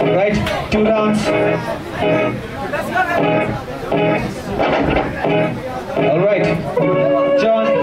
Right, two rounds. All right, John.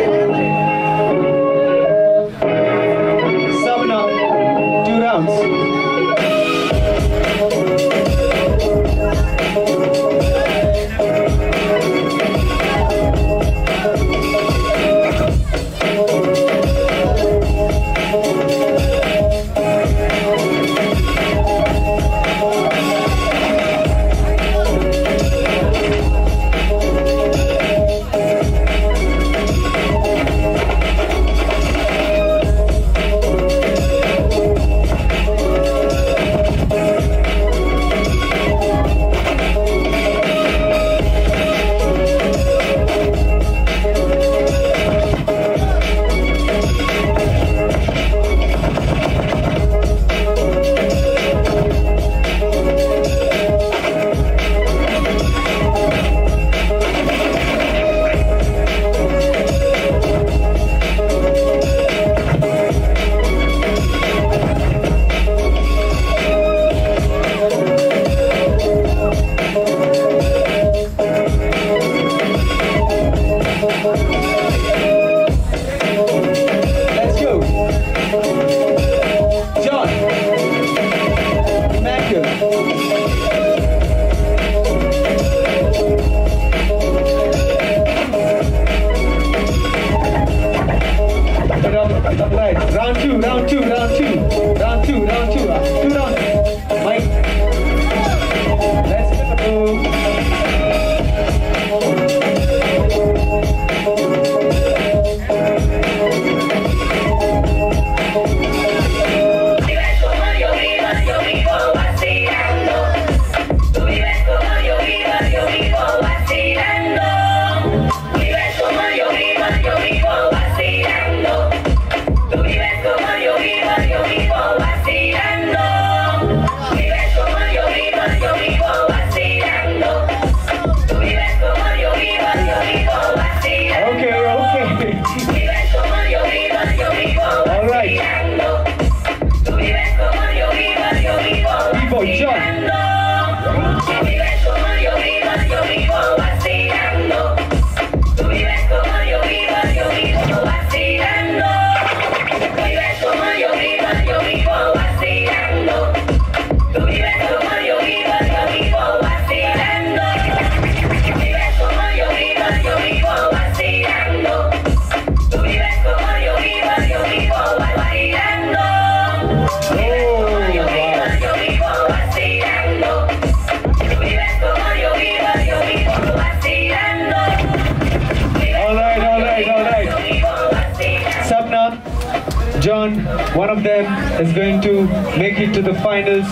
One of them is going to make it to the finals.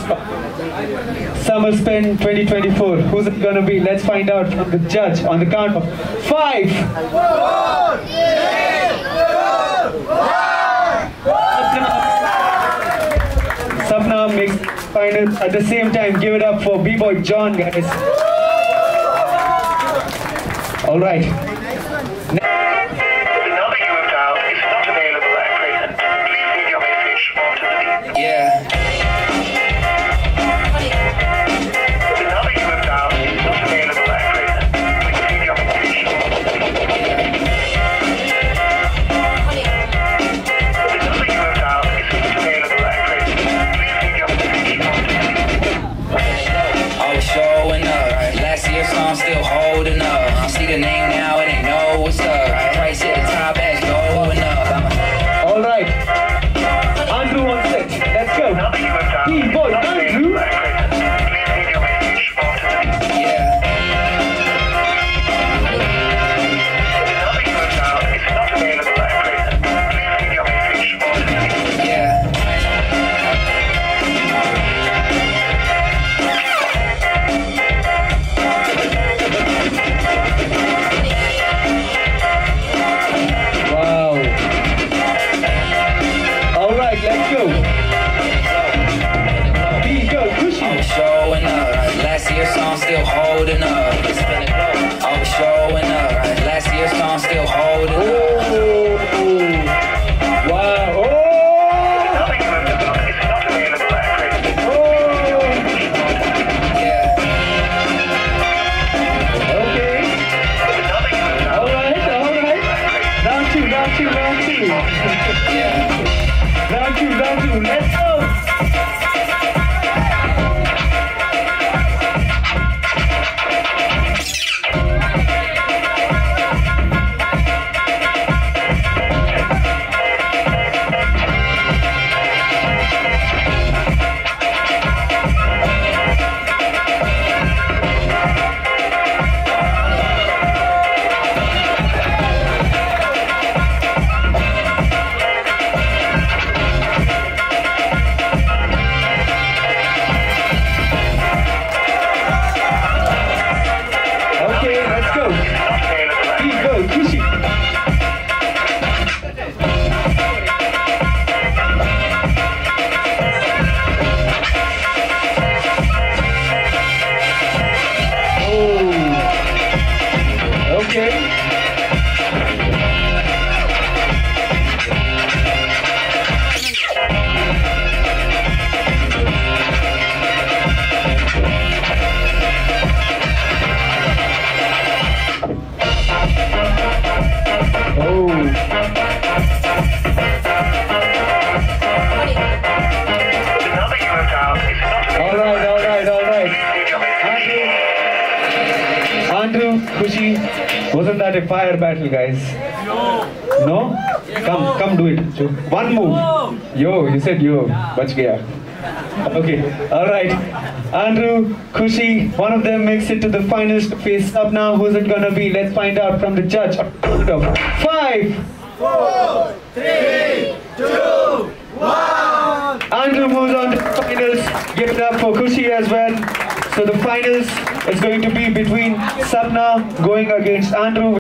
Summer Spin 2024. Who's it gonna be? Let's find out from the judge on the count of five. Four, three, two, one. Sapna makes finals at the same time. Give it up for B-boy John, guys. All right. Round two, round two. Let's go. That a fire battle, guys? No. Come, come do it. One move. Yo, you said yo. Bach gaya. Okay, all right. Andrew, Kushi, one of them makes it to the finals to face up now. Who's it gonna be? Let's find out from the judge. Five. Four, three, two, one. Andrew moves on to the finals. Give it up for Kushi as well. So the finals is going to be between Sapna going against Andrew.